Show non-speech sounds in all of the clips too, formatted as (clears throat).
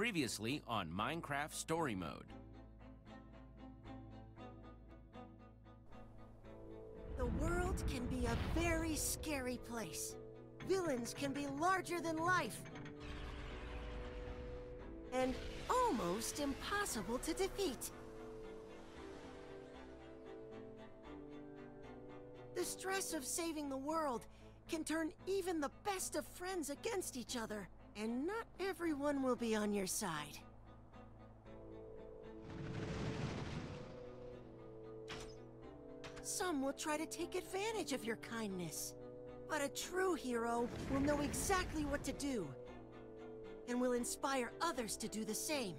Previously on Minecraft Story Mode. The world can be a very scary place. Villains can be larger than life. And almost impossible to defeat. The stress of saving the world can turn even the best of friends against each other. And not everyone will be on your side. Some will try to take advantage of your kindness. But a true hero will know exactly what to do. And will inspire others to do the same.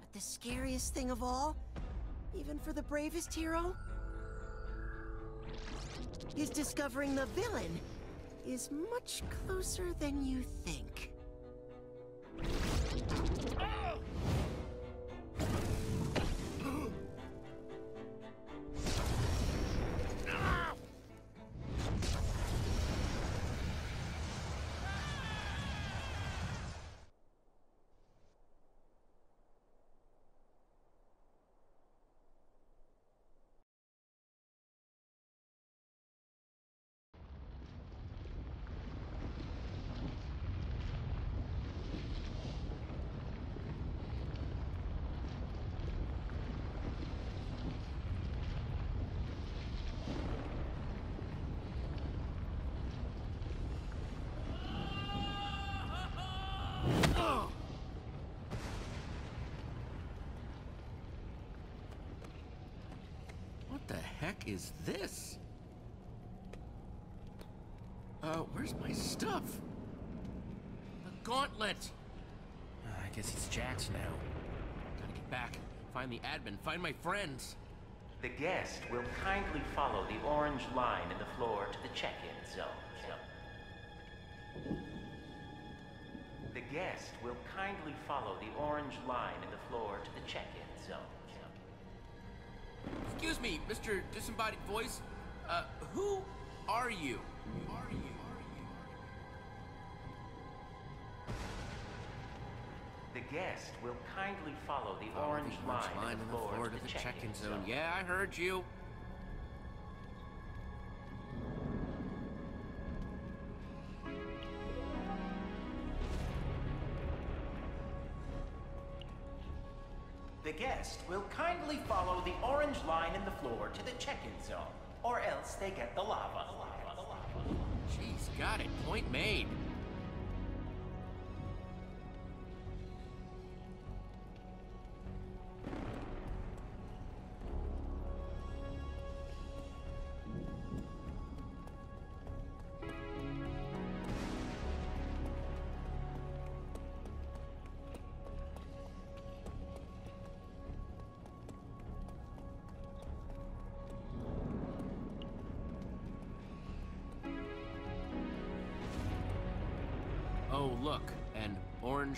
But the scariest thing of all, even for the bravest hero, is discovering the villain is much closer than you think. What is this? Uh, where's my stuff? The gauntlet! Uh, I guess it's Jack's now. Gotta get back, find the admin, find my friends. The guest will kindly follow the orange line in the floor to the check-in zone. The guest will kindly follow the orange line in the floor to the check-in zone. Excuse me, Mr. Disembodied Voice. Uh, who are you? Who are you? The guest will kindly follow the Follow orange the orange line, in the floor, to the check-in zone. Yeah, I heard you. The guest will kindly follow the orange line in the floor to the check-in zone, or else they get the lava. She's got it. Point made.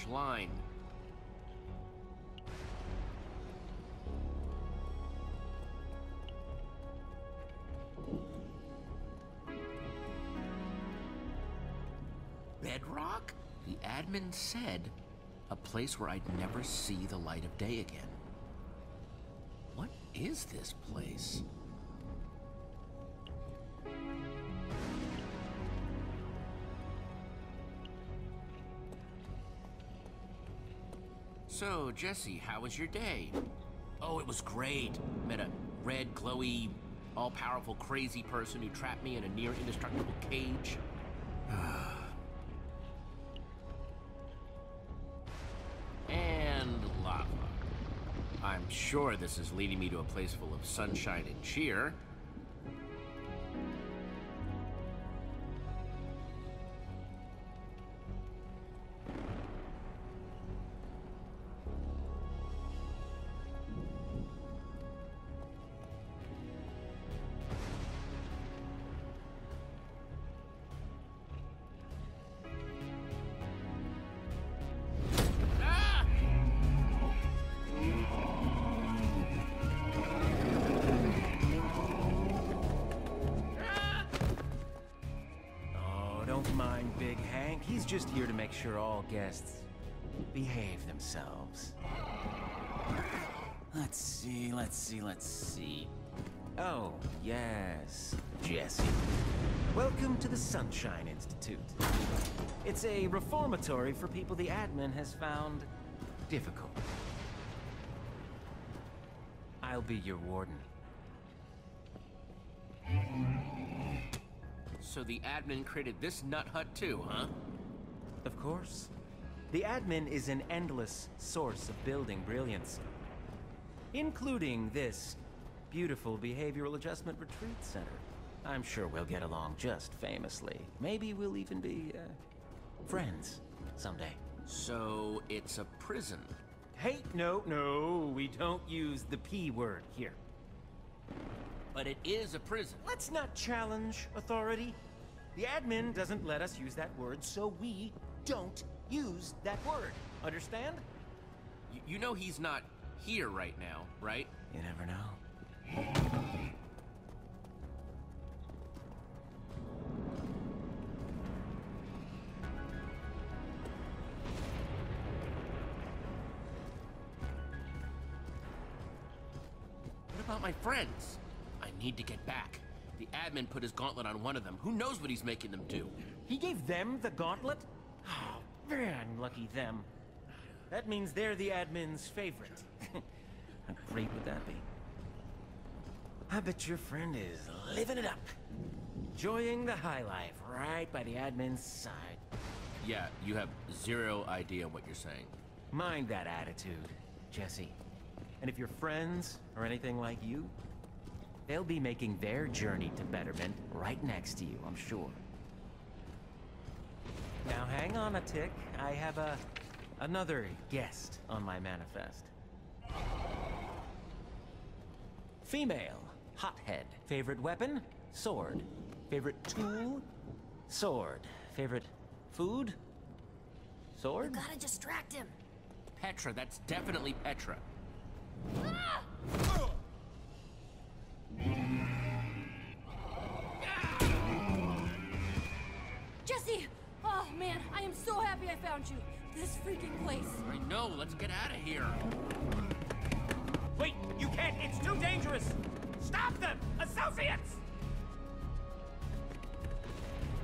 Line. Bedrock? The admin said a place where I'd never see the light of day again. What is this place? So, Jesse, how was your day? Oh, it was great. Met a red, glowy, all powerful, crazy person who trapped me in a near indestructible cage. (sighs) and lava. I'm sure this is leading me to a place full of sunshine and cheer. Guests behave themselves. Let's see, let's see, let's see. Oh, yes, Jesse. Welcome to the Sunshine Institute. It's a reformatory for people the admin has found difficult. I'll be your warden. So the admin created this nut hut too, huh? Of course. The admin is an endless source of building brilliance. Including this beautiful behavioral adjustment retreat center. I'm sure we'll get along just famously. Maybe we'll even be, uh, friends someday. So it's a prison. Hey, no, no, we don't use the P word here. But it is a prison. Let's not challenge authority. The admin doesn't let us use that word, so we don't use that word. Understand? Y you know he's not here right now, right? You never know. What about my friends? I need to get back. The admin put his gauntlet on one of them. Who knows what he's making them do? He gave them the gauntlet? (sighs) Oh, man, lucky them. That means they're the admin's favorite. (laughs) How great would that be? I bet your friend is living it up. Enjoying the high life right by the admin's side. Yeah, you have zero idea what you're saying. Mind that attitude, Jesse. And if your friends are anything like you, they'll be making their journey to betterment right next to you, I'm sure. Now hang on a tick. I have a another guest on my manifest. Female, hothead. Favorite weapon? Sword. Favorite tool? Sword. Favorite food? Sword? You gotta distract him. Petra, that's definitely Petra. Jesse! Man, I am so happy I found you. This freaking place. I know, let's get out of here. Wait, you can't! It's too dangerous! Stop them! Associates!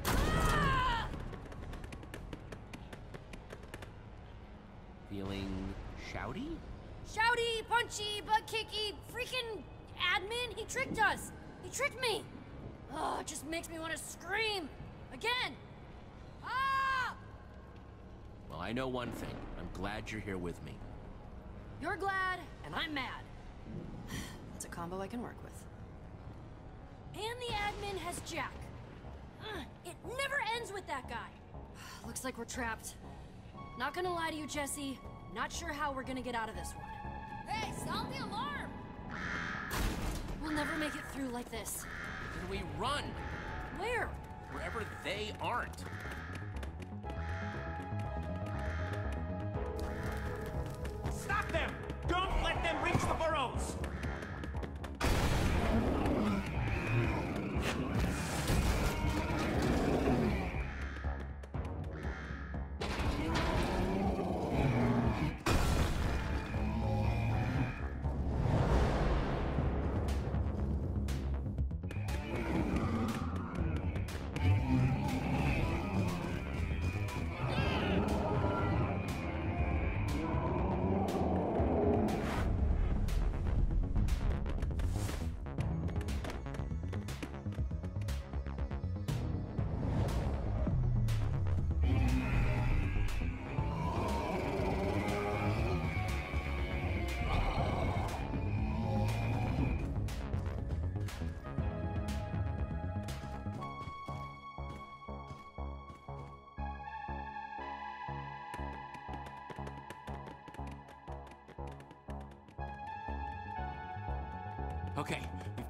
Ah! Feeling shouty? Shouty, punchy, butt kicky, freaking admin, he tricked us. He tricked me. Oh, it just makes me want to scream. Again. Well, I know one thing. I'm glad you're here with me. You're glad, and I'm mad. (sighs) That's a combo I can work with. And the admin has Jack. It never ends with that guy. (sighs) Looks like we're trapped. Not gonna lie to you, Jesse. Not sure how we're gonna get out of this one. Hey, sound the alarm! We'll never make it through like this. Then we run! Where? Wherever they aren't.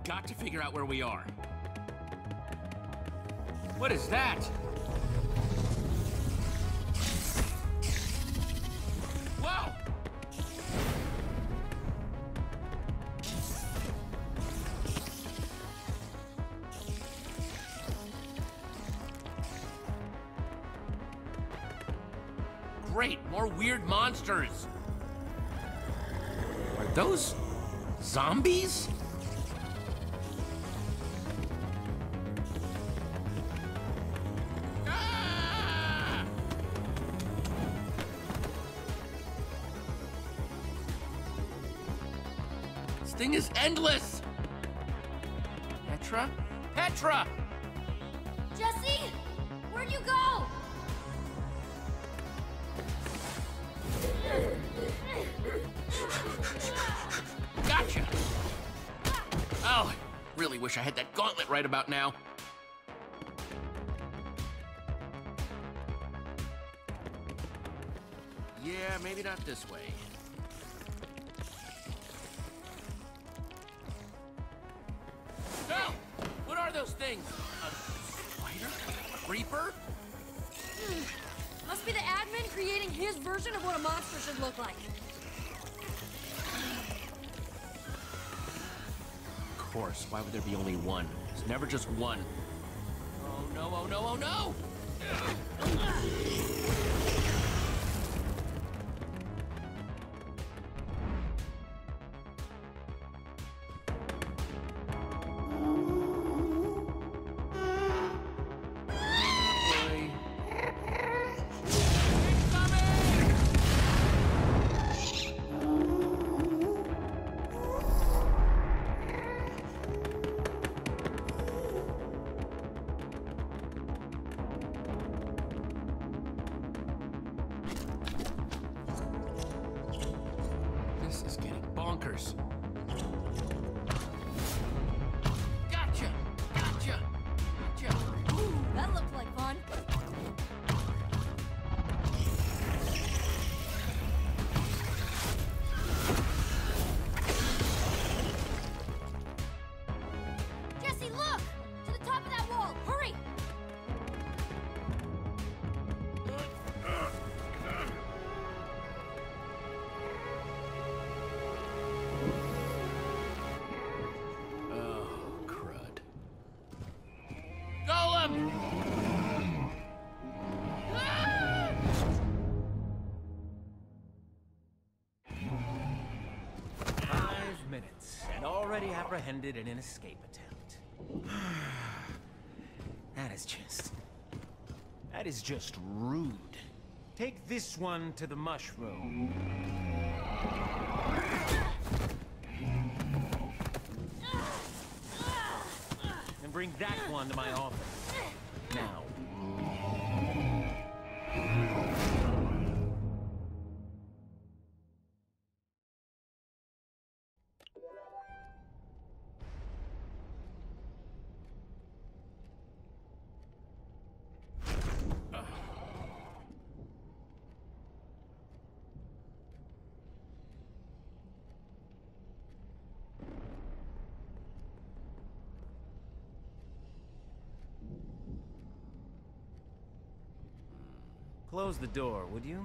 Got to figure out where we are. What is that? Great, more weird monsters. Are those zombies? Endless! Petra? Petra! Jesse! Where'd you go? Gotcha! Oh, really wish I had that gauntlet right about now. Yeah, maybe not this way. Version of what a monster should look like. Of course, why would there be only one? There's never just one. Oh no, oh no, oh no! Apprehended in an escape attempt. (sighs) that is just... That is just rude. Take this one to the mushroom. And bring that one to my office. Now. Close the door, would you?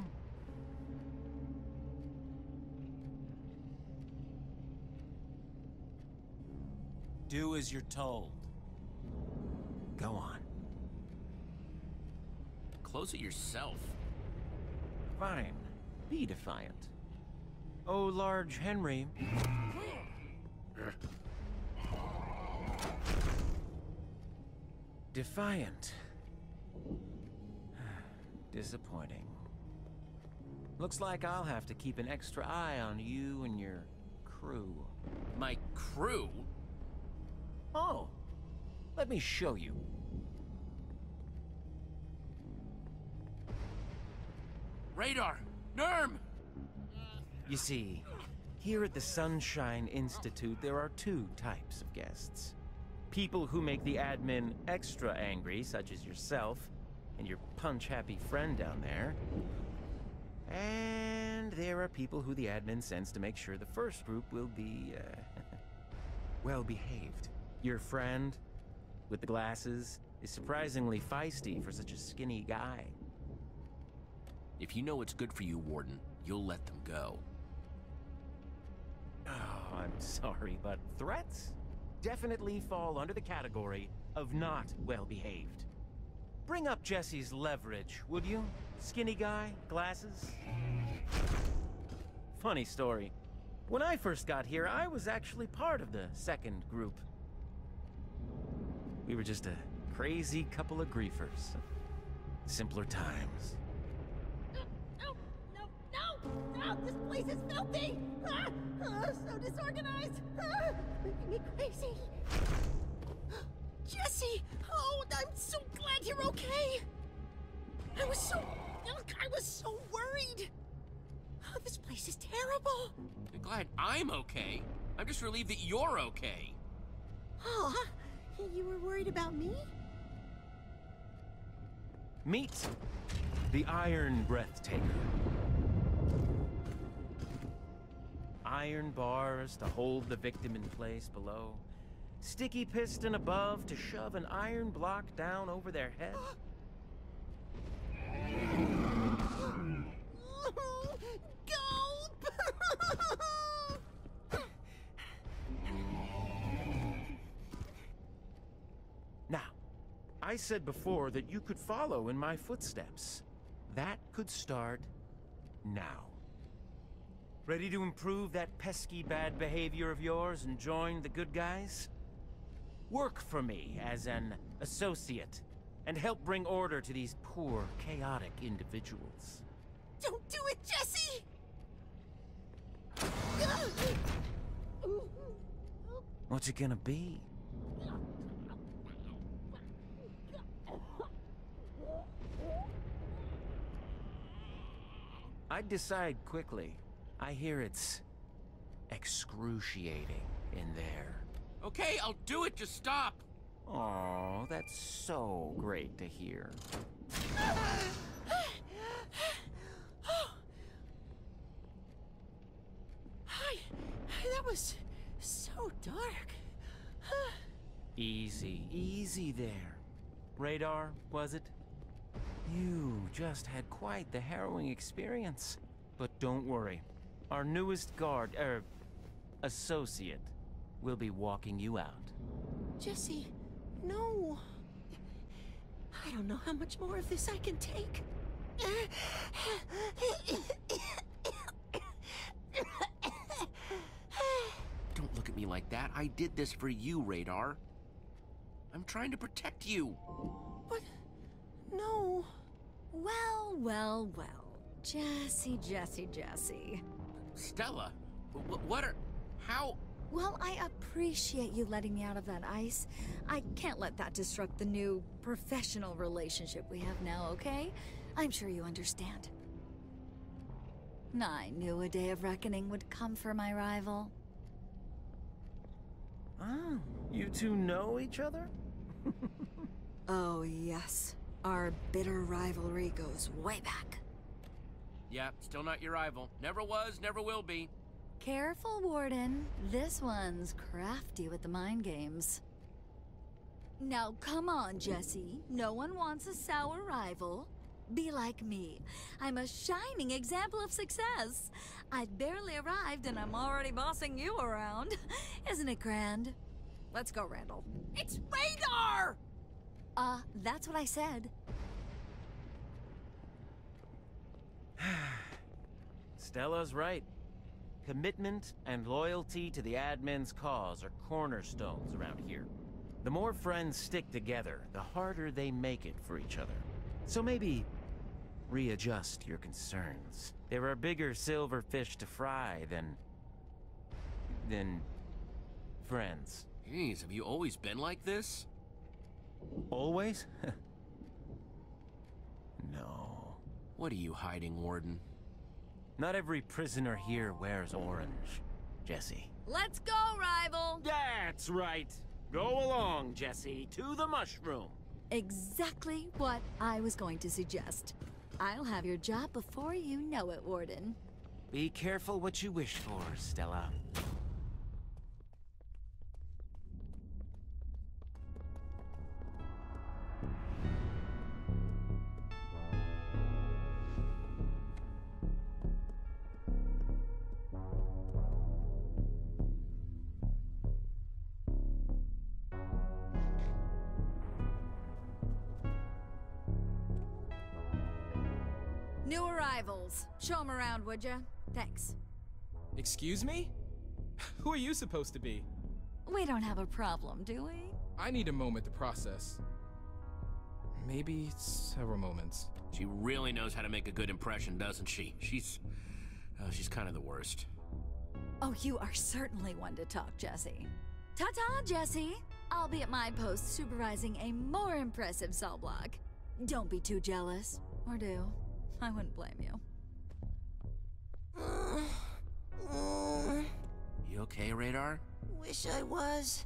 Do as you're told. Go on. Close it yourself. Fine. Be defiant. Oh, large Henry. (clears throat) Defiant. Disappointing. Looks like I'll have to keep an extra eye on you and your crew. My crew? Oh, let me show you. Radar! Nurm! You see, here at the Sunshine Institute, there are two types of guests. People who make the admin extra angry, such as yourself and your punch-happy friend down there. And there are people who the admin sends to make sure the first group will be, uh, (laughs) well-behaved. Your friend, with the glasses, is surprisingly feisty for such a skinny guy. If you know what's good for you, Warden, you'll let them go. Oh, I'm sorry, but threats definitely fall under the category of not well behaved. Bring up Jesse's leverage, would you? Skinny guy, glasses. Funny story. When I first got here, I was actually part of the second group. We were just a crazy couple of griefers. Simpler times. No, no, no, no! This place is filthy! Ah, ah, so disorganized! Ah, making me crazy! Jesse! Oh, I'm so glad you're okay! I was so... I was so worried! Oh, this place is terrible! I'm glad I'm okay. I'm just relieved that you're okay. Oh, you were worried about me? Meet the Iron Breathtaker. Iron bars to hold the victim in place below. Sticky piston above to shove an iron block down over their head. (gasps) Now, I said before that you could follow in my footsteps. That could start now. Ready to improve that pesky bad behavior of yours and join the good guys? Work for me as an associate and help bring order to these poor, chaotic individuals. Don't do it, Jesse! What's it gonna be? I'd decide quickly. I hear it's excruciating in there. Okay, I'll do it. Just stop. Oh, that's so great to hear. Hi. That was so dark. Easy, easy there. Radar, was it? You just had quite the harrowing experience. But don't worry. Our newest guard, er, associate, will be walking you out. Jesse, no. I don't know how much more of this I can take. Don't look at me like that. I did this for you, Radar. I'm trying to protect you. But no. Well, well, well. Jesse, Jesse, Jesse. Stella, what are. How. Well, I appreciate you letting me out of that ice. I can't let that disrupt the new professional relationship we have now, okay? I'm sure you understand. I knew a day of reckoning would come for my rival. Oh, you two know each other? (laughs) Oh, yes. Our bitter rivalry goes way back. Yeah, still not your rival. Never was, never will be. Careful, Warden. This one's crafty with the mind games. Now, come on, Jesse. No one wants a sour rival. Be like me. I'm a shining example of success. I've barely arrived and I'm already bossing you around. (laughs) Isn't it grand? Let's go, Randall. It's radar! Uh, that's what I said. (sighs) Stella's right. Commitment and loyalty to the admin's cause are cornerstones around here. The more friends stick together, the harder they make it for each other. So maybe readjust your concerns. There are bigger silver fish to fry than. than. friends. Jeez, have you always been like this? Always? (laughs) no. What are you hiding, Warden? Not every prisoner here wears orange, Jesse. Let's go, rival! That's right. Go along, Jesse, to the mushroom. Exactly what I was going to suggest. I'll have your job before you know it, Warden. Be careful what you wish for, Stella. Would ya? Thanks. Excuse me? (laughs) Who are you supposed to be? We don't have a problem, do we? I need a moment to process. Maybe several moments. She really knows how to make a good impression, doesn't she? She's. Uh, she's kind of the worst. Oh, you are certainly one to talk, Jesse. Ta ta, Jesse! I'll be at my post supervising a more impressive cell block. Don't be too jealous. Or do. I wouldn't blame you. You okay, Radar? Wish I was.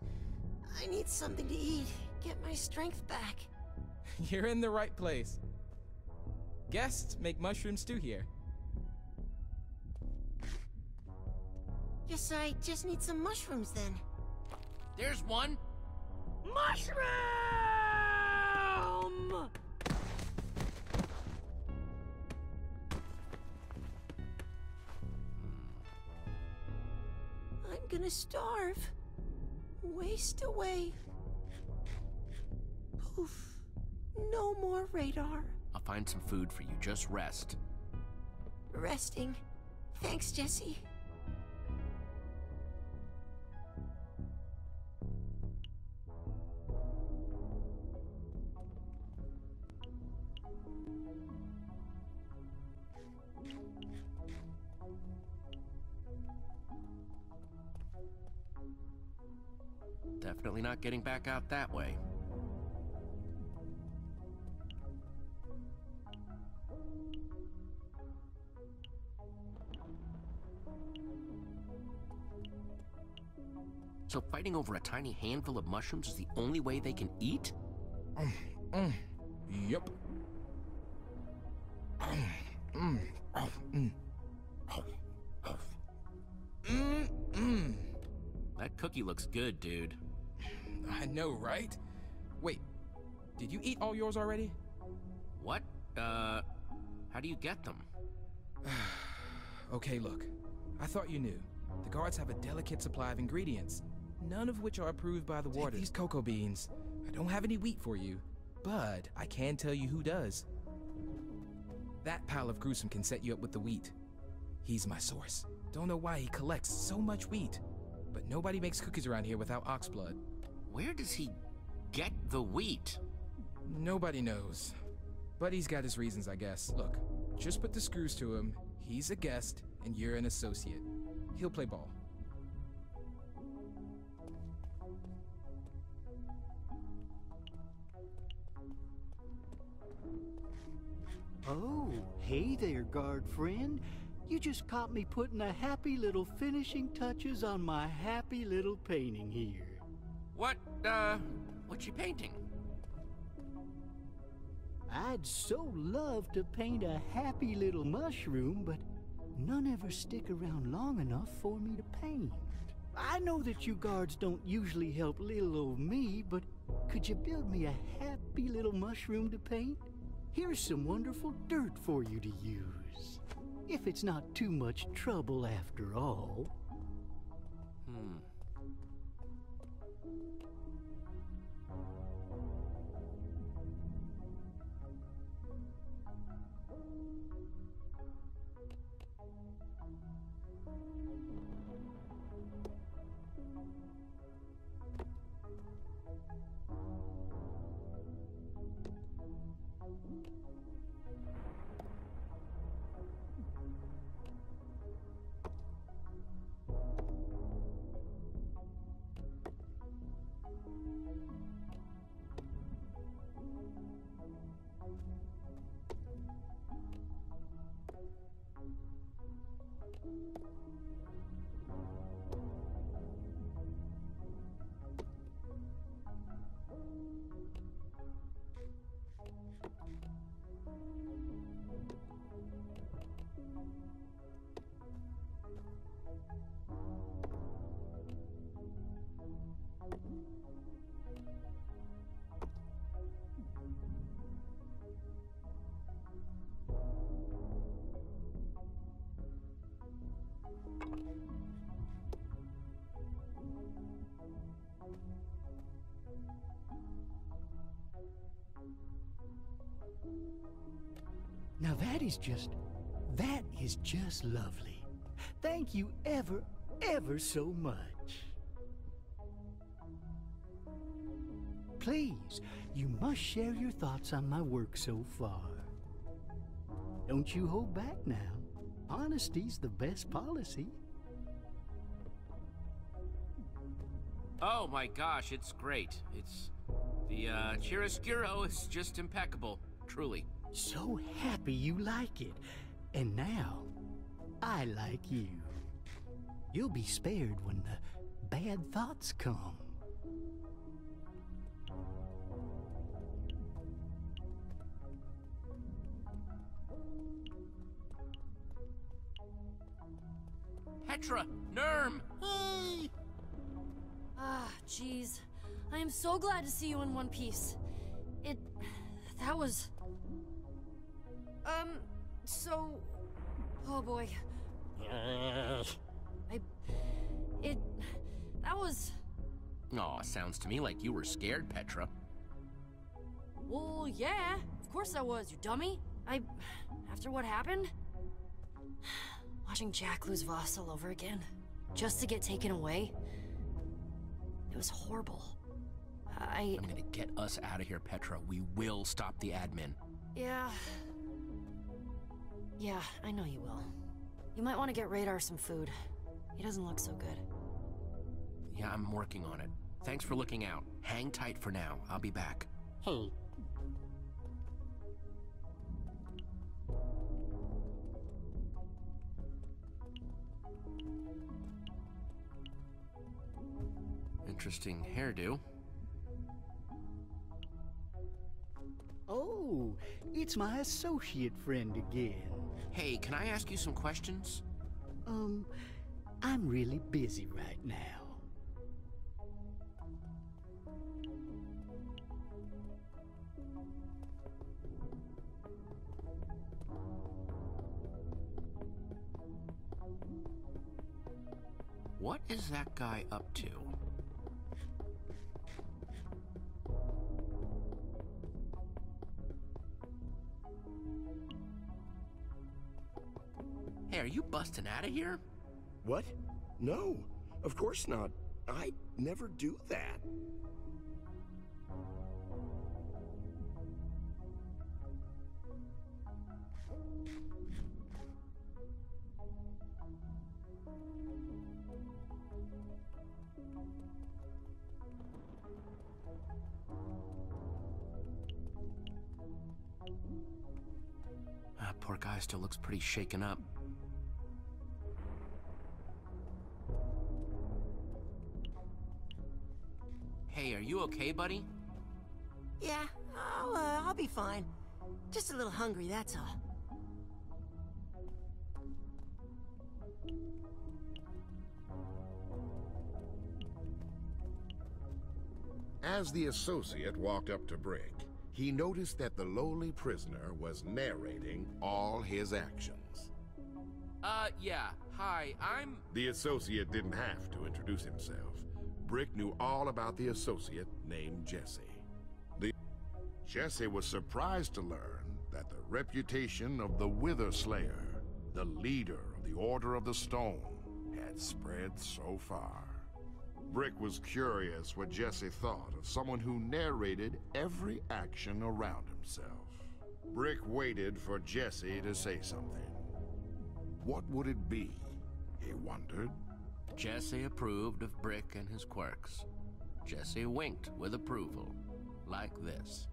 I need something to eat. Get my strength back. (laughs) You're in the right place. Guests make mushroom stew here. Guess I just need some mushrooms then. There's one. Mushroom! Gonna starve. Waste away. Poof. No more radar. I'll find some food for you. Just rest. Resting. Thanks, Jesse. Not getting back out that way. So fighting over a tiny handful of mushrooms is the only way they can eat? Mm. Mm. Mm, mm. That cookie looks good, dude. I know, right? Wait, did you eat all yours already? What? Uh, how do you get them? (sighs) Okay, look. I thought you knew. The guards have a delicate supply of ingredients, none of which are approved by the Take warders. these cocoa beans. I don't have any wheat for you, but I can tell you who does. That pile of gruesome can set you up with the wheat. He's my source. Don't know why he collects so much wheat, but nobody makes cookies around here without ox blood. Where does he get the wheat? Nobody knows. But he's got his reasons, I guess. Look, just put the screws to him. He's a guest, and you're an associate. He'll play ball. Oh, hey there, guard friend. You just caught me putting the happy little finishing touches on my happy little painting here. What, uh, what you painting? I'd so love to paint a happy little mushroom, but none ever stick around long enough for me to paint. I know that you guards don't usually help little old me, but could you build me a happy little mushroom to paint? Here's some wonderful dirt for you to use. If it's not too much trouble after all. Hmm. Now that is just, that is just lovely. Thank you ever, ever so much. Please, you must share your thoughts on my work so far. Don't you hold back now. Honesty's the best policy. Oh my gosh, it's great. It's... The, uh, chiaroscuro is just impeccable. Truly. So happy you like it. And now, I like you. You'll be spared when the bad thoughts come. Petra! Nurm! Ah, jeez. I am so glad to see you in one piece. It... that was... Um, so... Oh boy. I... It... that was... Aw, sounds to me like you were scared, Petra. Well, yeah. Of course I was, you dummy. I... after what happened? Watching Jack lose Voss all over again. Just to get taken away. It was horrible. I... I'm gonna get us out of here, Petra. We will stop the admin. Yeah... Yeah, I know you will. You might want to get Radar some food. He doesn't look so good. Yeah, I'm working on it. Thanks for looking out. Hang tight for now. I'll be back. Hey, Interesting hairdo. Oh, it's my associate friend again. Hey, can I ask you some questions? Um, I'm really busy right now. What is that guy up to? Hey, are you busting out of here? What? No, of course not. I never do that. Ah, poor guy still looks pretty shaken up. Are you okay, buddy? Yeah, I'll, uh, I'll be fine. Just a little hungry, that's all. As the associate walked up to Brick, he noticed that the lowly prisoner was narrating all his actions. Uh, yeah. Hi, I'm... The associate didn't have to introduce himself. Brick knew all about the associate named Jesse. The Jesse was surprised to learn that the reputation of the Wither Slayer, the leader of the Order of the Stone, had spread so far. Brick was curious what Jesse thought of someone who narrated every action around himself. Brick waited for Jesse to say something. What would it be? He wondered. Jesse approved of Brick and his quirks. Jesse winked with approval, like this.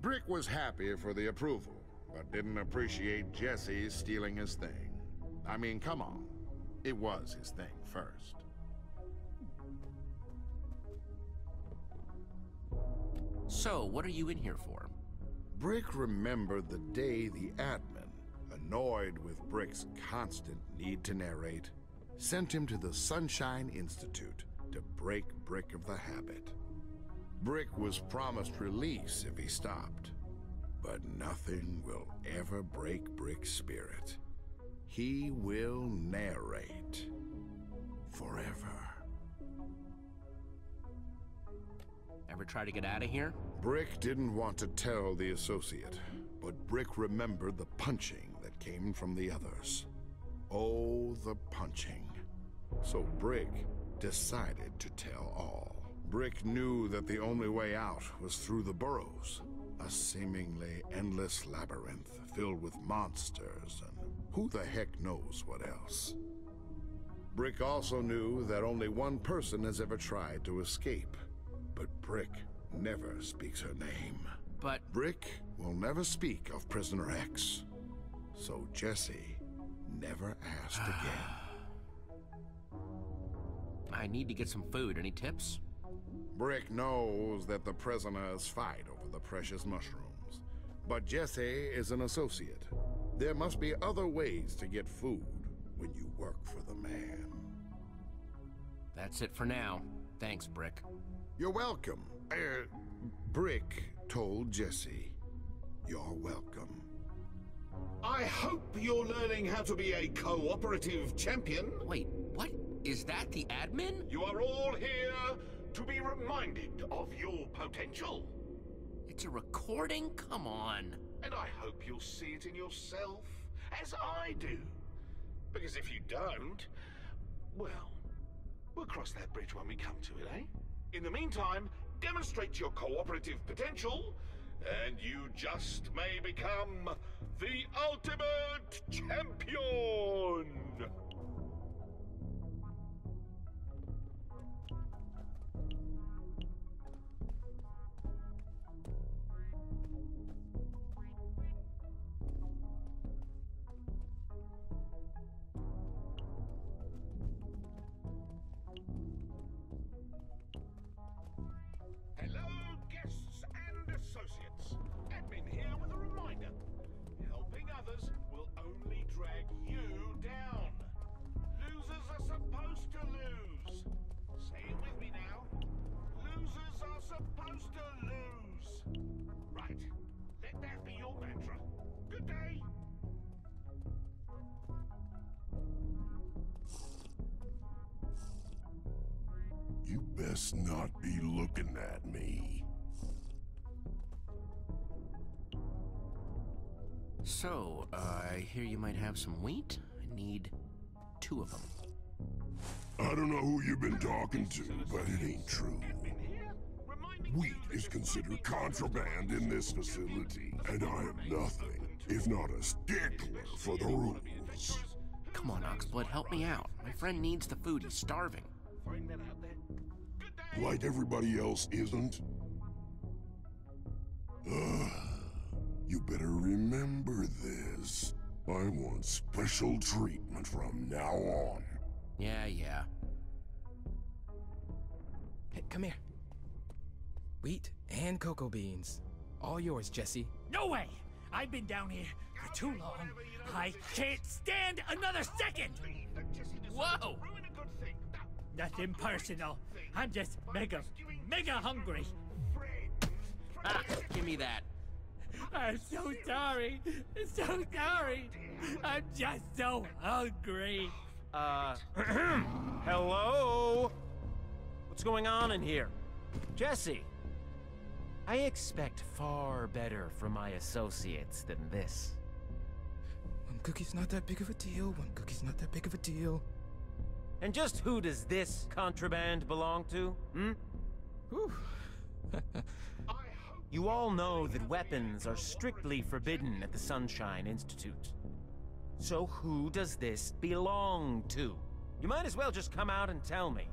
Brick was happy for the approval, but didn't appreciate Jesse stealing his thing. I mean, come on. It was his thing first. So, what are you in here for? Brick remembered the day the admin, annoyed with Brick's constant need to narrate, sent him to the Sunshine Institute to break Brick of the habit. Brick was promised release if he stopped, but nothing will ever break Brick's spirit. He will narrate forever. Ever try to get out of here? Brick didn't want to tell the associate, but Brick remembered the punching that came from the others. Oh, the punching. So Brick decided to tell all. Brick knew that the only way out was through the burrows, a seemingly endless labyrinth filled with monsters and who the heck knows what else. Brick also knew that only one person has ever tried to escape, but Brick never speaks her name. But Brick will never speak of Prisoner X, so Jesse never asked (sighs) again. I need to get some food. Any tips? Brick knows that the prisoners fight over the precious mushrooms, but Jesse is an associate. There must be other ways to get food when you work for the man. That's it for now. Thanks, Brick. You're welcome. Er, Brick told Jesse. You're welcome. I hope you're learning how to be a cooperative champion. Wait, what? Is that the admin? You are all here to be reminded of your potential. It's a recording? Come on. And I hope you'll see it in yourself, as I do. Because if you don't, well, we'll cross that bridge when we come to it, eh? In the meantime, demonstrate your cooperative potential, and you just may become the ultimate champion! Best not be looking at me. So, uh, I hear you might have some wheat. I need two of them. I don't know who you've been talking to, but it ain't true. Wheat is considered contraband in this facility, and I am nothing if not a stickler for the rules. Come on, Oxblood, help me out. My friend needs the food. He's starving. Like everybody else isn't? Ugh. you better remember this. I want special treatment from now on. Yeah, yeah. Hey, come here. Wheat and cocoa beans. All yours, Jesse. No way! I've been down here for too long. I can't stand another second! Whoa! Ruin a good thing. Now, Nothing personal. I'm just mega, mega hungry. Ah, give me that. I'm so sorry. So sorry. I'm just so hungry. Uh, (clears throat) hello? What's going on in here? Jesse, I expect far better from my associates than this. One cookie's not that big of a deal. One cookie's not that big of a deal. And just who does this contraband belong to? Hmm? Whew. (laughs) You all know that weapons are strictly forbidden at the Sunshine Institute. So who does this belong to? You might as well just come out and tell me.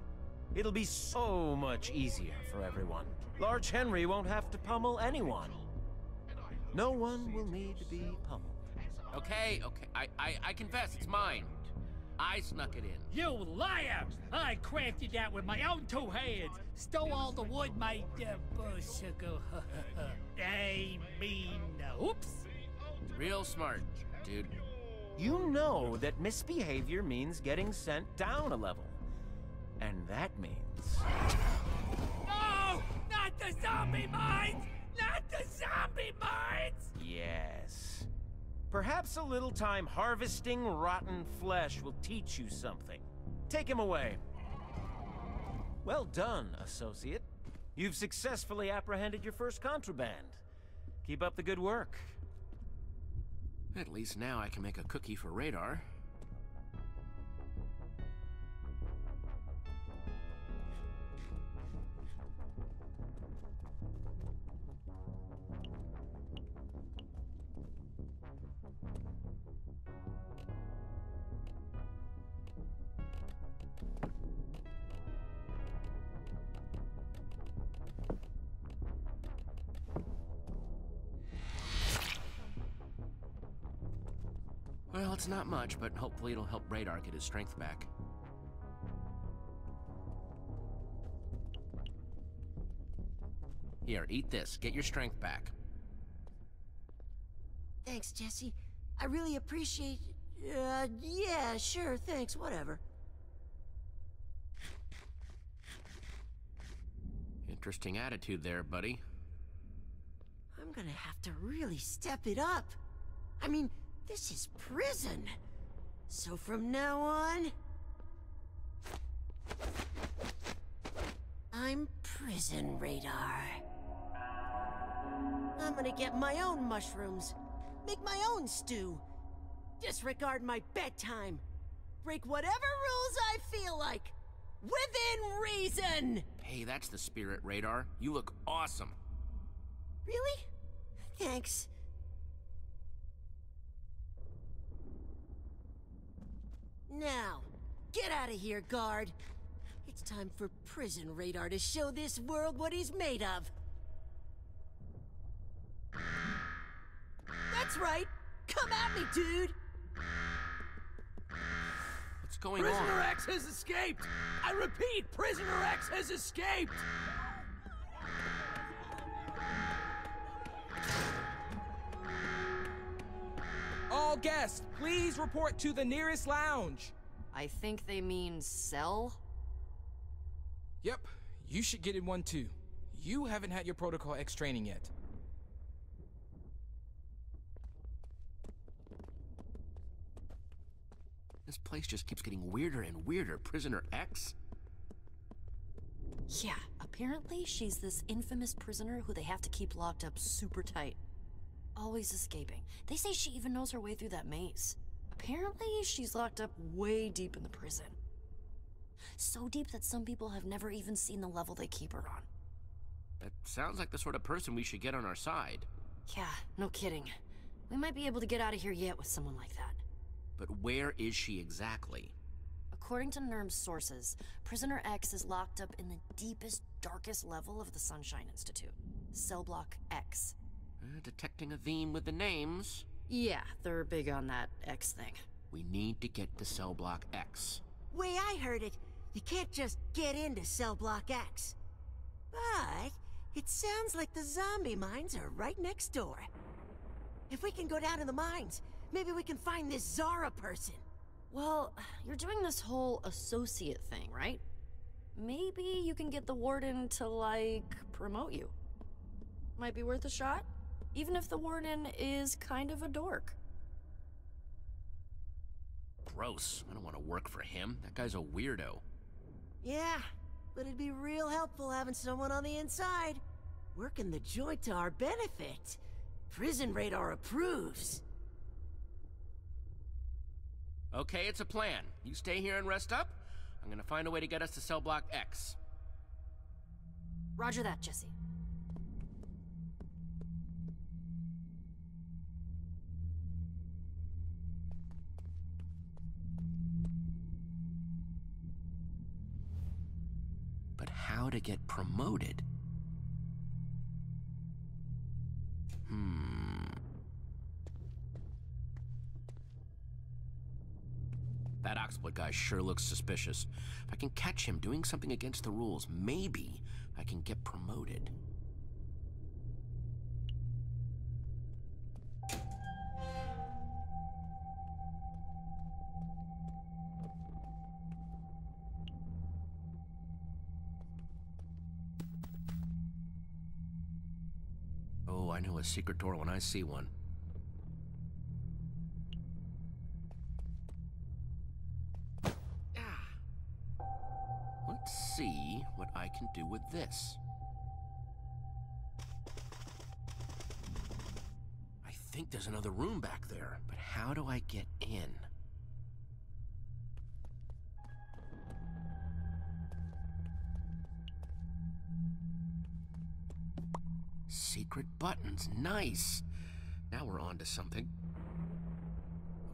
It'll be so much easier for everyone. Large Henry won't have to pummel anyone. No one will need to be pummeled. Okay, okay. I, I, I confess, it's mine. I snuck it in. You liar! I crafted that with my own two hands. Stole all the wood made uh, bicycle. I mean, oops. Real smart, dude. You know that misbehavior means getting sent down a level. And that means. No! Not the zombie mines! Not the zombie mines! Yes. Perhaps a little time harvesting rotten flesh will teach you something. Take him away. Well done, associate. You've successfully apprehended your first contraband. Keep up the good work. At least now I can make a cookie for radar. It's not much, but hopefully it'll help Radar get his strength back. Here, eat this. Get your strength back. Thanks, Jesse. I really appreciate... Uh, yeah, sure, thanks, whatever. Interesting attitude there, buddy. I'm gonna have to really step it up. I mean, this is prison. So from now on... I'm Prison Radar. I'm gonna get my own mushrooms. Make my own stew. Disregard my bedtime. Break whatever rules I feel like. Within reason! Hey, that's the spirit, Radar. You look awesome. Really? Thanks. Now, get out of here, guard. It's time for Prison Radar to show this world what he's made of. That's right. Come at me, dude. What's going Prisoner on? Prisoner X has escaped! I repeat, Prisoner X has escaped! All guests, please report to the nearest lounge. I think they mean cell? Yep, you should get in one too. You haven't had your Protocol X training yet. This place just keeps getting weirder and weirder. Prisoner X? Yeah, apparently she's this infamous prisoner who they have to keep locked up super tight. Always escaping. They say she even knows her way through that maze. Apparently, she's locked up way deep in the prison. So deep that some people have never even seen the level they keep her on. That sounds like the sort of person we should get on our side. Yeah, no kidding. We might be able to get out of here yet with someone like that. But where is she exactly? According to Nurm's sources, Prisoner X is locked up in the deepest, darkest level of the Sunshine Institute. Cell Block X. Uh, detecting a theme with the names. Yeah, they're big on that X thing. We need to get to Cell Block X. Way I heard it, you can't just get into Cell Block X. But it sounds like the zombie mines are right next door. If we can go down to the mines, maybe we can find this Xara person. Well, you're doing this whole associate thing, right? Maybe you can get the warden to, like, promote you. Might be worth a shot, even if the warden is kind of a dork. Gross. I don't want to work for him. That guy's a weirdo. Yeah, but it'd be real helpful having someone on the inside. Working the joint to our benefit. Prison Radar approves. Okay, it's a plan. You stay here and rest up. I'm gonna find a way to get us to Cell Block X. Roger that, Jesse. How to get promoted? Hmm. That Oxblood guy sure looks suspicious. If I can catch him doing something against the rules, maybe I can get promoted. Secret door when I see one. Ah. Let's see what I can do with this. I think there's another room back there, but how do I get in? Secret buttons, nice! Now we're on to something.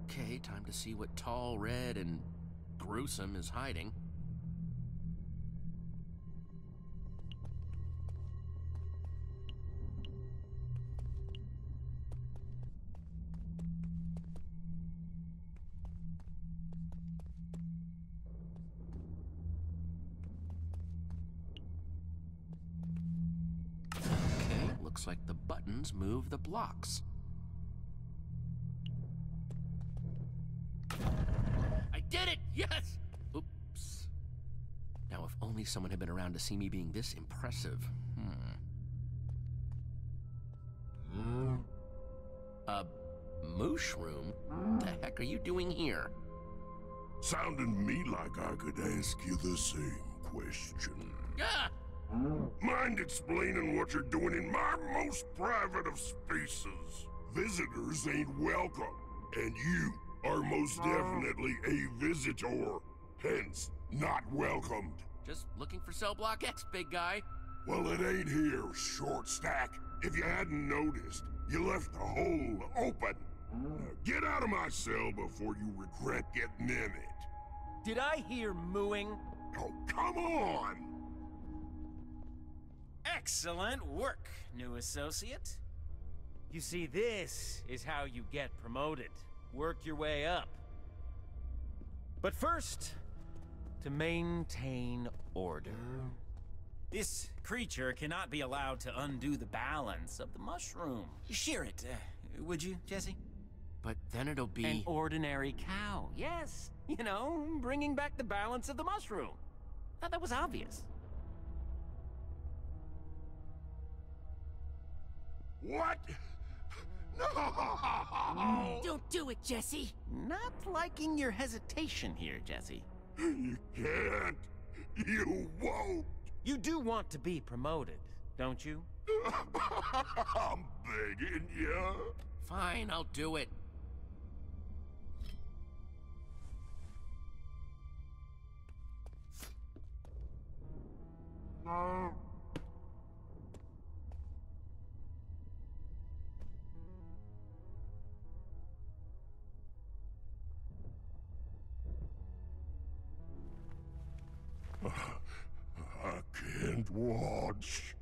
Okay, time to see what tall, red, and gruesome is hiding. Move the blocks. I did it! Yes! Oops. Now, if only someone had been around to see me being this impressive. Hmm. A mushroom? What The heck are you doing here? Sounded me like I could ask you the same question. Ah! Oh. Mind explaining what you're doing in my most private of spaces? Visitors ain't welcome, and you are most oh. definitely a visitor, hence not welcomed. Just looking for cell block X, big guy. Well, it ain't here, short stack. If you hadn't noticed, you left the hole open. Oh. Now get out of my cell before you regret getting in it. Did I hear mooing? Oh, come on! Excellent work, new associate. You see, this is how you get promoted. Work your way up. But first, to maintain order. This creature cannot be allowed to undo the balance of the mushroom. Shear it, uh, would you, Jesse? But then it'll be. An ordinary cow, yes. You know, bringing back the balance of the mushroom. Thought that was obvious. What? No! Don't do it, Jesse. Not liking your hesitation here, Jesse. You can't. You won't. You do want to be promoted, don't you? (laughs) I'm begging you. Fine, I'll do it. No. I can't watch.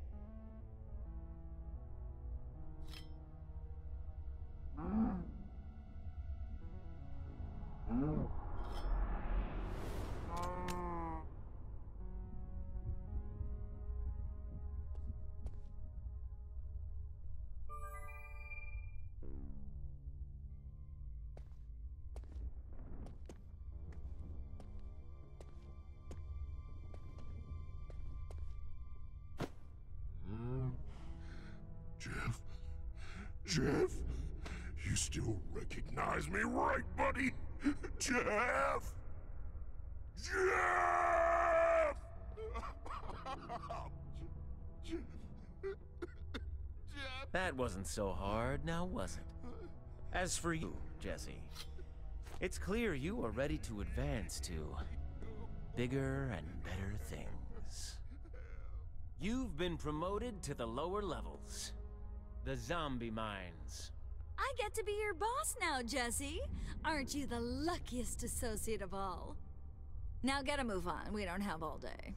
Jeff? You still recognize me, right, buddy? Jeff? Jeff! That wasn't so hard, now was it? As for you, Jesse, it's clear you are ready to advance to bigger and better things. You've been promoted to the lower levels, the zombie mines. I get to be your boss now, Jesse. Aren't you the luckiest associate of all? Now get a move on. We don't have all day.